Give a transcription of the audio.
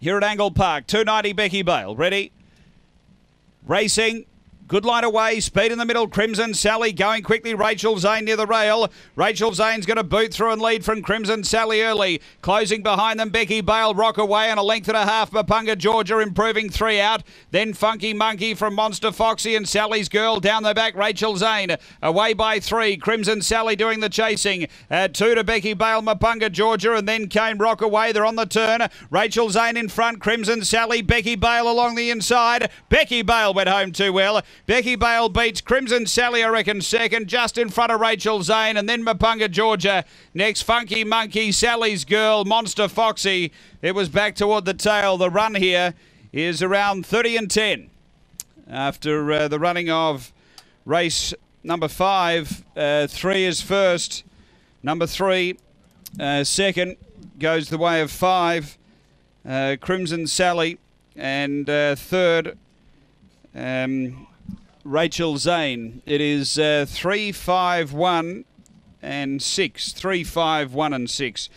here at Angle Park. 290 Becky Bale. Ready? Racing. Good line away, speed in the middle. Crimson Sally going quickly. Rachel Zane near the rail. Rachel Zane's going to boot through and lead from Crimson Sally early. Closing behind them, Becky Bale rock away and a length and a half. Mapunga Georgia improving three out. Then Funky Monkey from Monster Foxy and Sally's Girl down the back. Rachel Zane away by three. Crimson Sally doing the chasing. Uh, two to Becky Bale, Mapunga Georgia, and then came Rock away. They're on the turn. Rachel Zane in front. Crimson Sally, Becky Bale along the inside. Becky Bale went home too well. Becky Bale beats Crimson Sally, I reckon, second, just in front of Rachel Zane, and then Mapunga Georgia. Next, Funky Monkey, Sally's Girl, Monster Foxy. It was back toward the tail. The run here is around 30 and 10 after uh, the running of race number five. Uh, three is first. Number three, uh, second, goes the way of five. Uh, Crimson Sally. And uh, third, um, Rachel Zane. It is uh, three, five, one, and six. Three, five, one, and six.